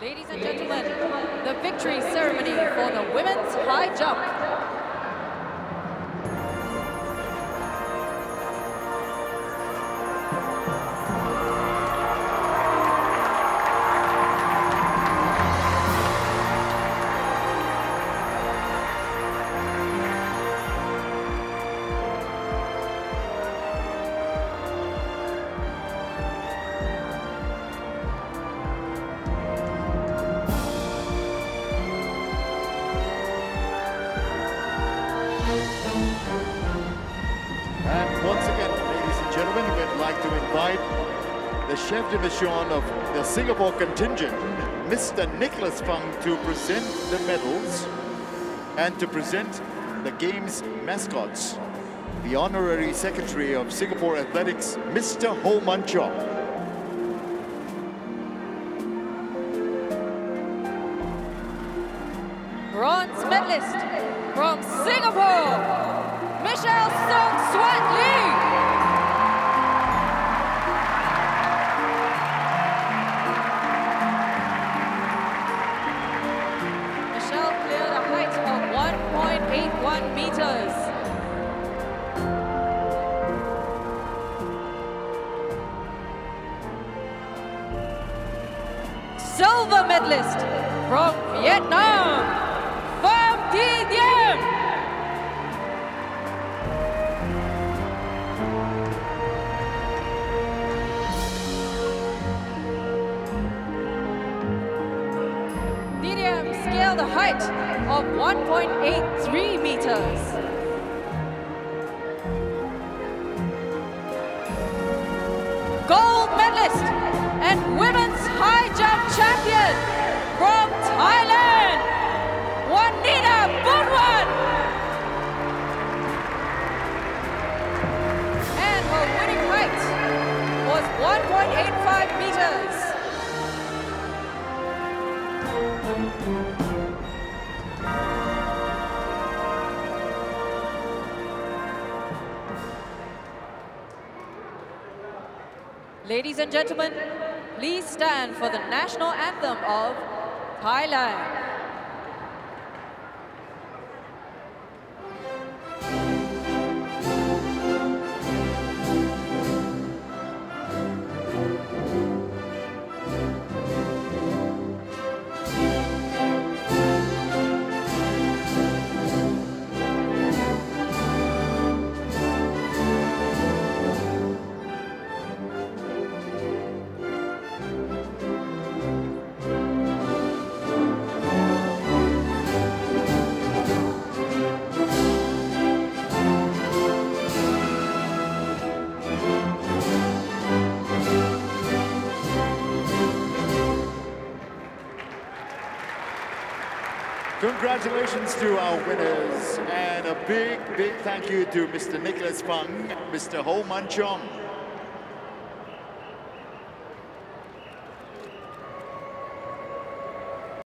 Ladies and gentlemen, the victory ceremony for the women's high jump. Ladies we'd like to invite the chef de mission of the Singapore contingent, Mr. Nicholas Fang, to present the medals and to present the game's mascots. The Honorary Secretary of Singapore Athletics, Mr. Ho Man Chong. Bronze medalist from Singapore, meters. Silver medalist from Vietnam. Diem the height of 1.83 meters. Ladies and gentlemen, please stand for the national anthem of Thailand. Congratulations to our winners and a big, big thank you to Mr. Nicholas Fang, Mr. Ho Man Chong.